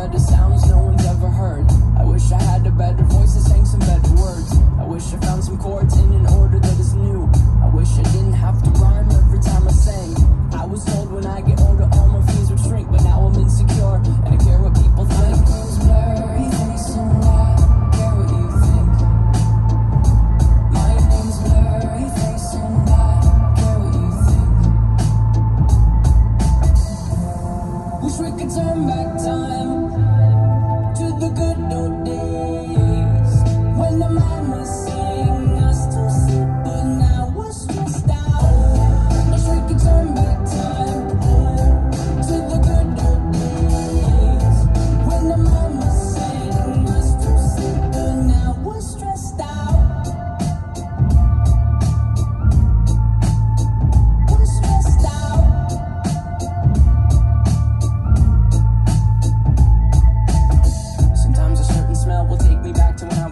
better sound.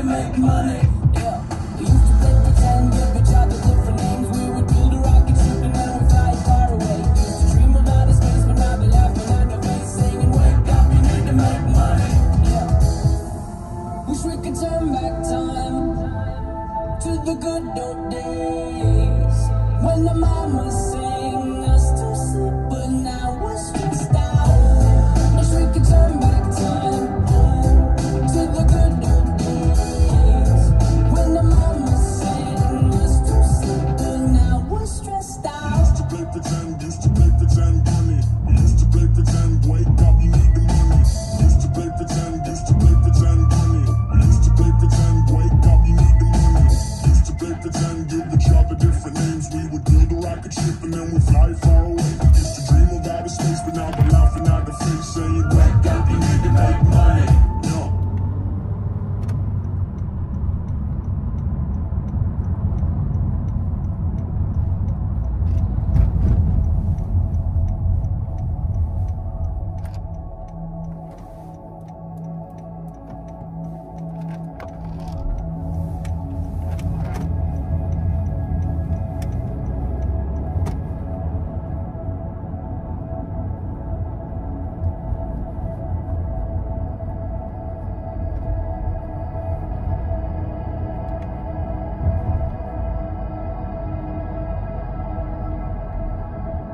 to make money.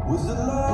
was the love.